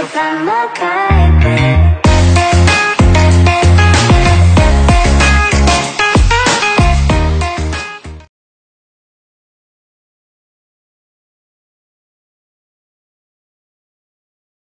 Cause I'm okay,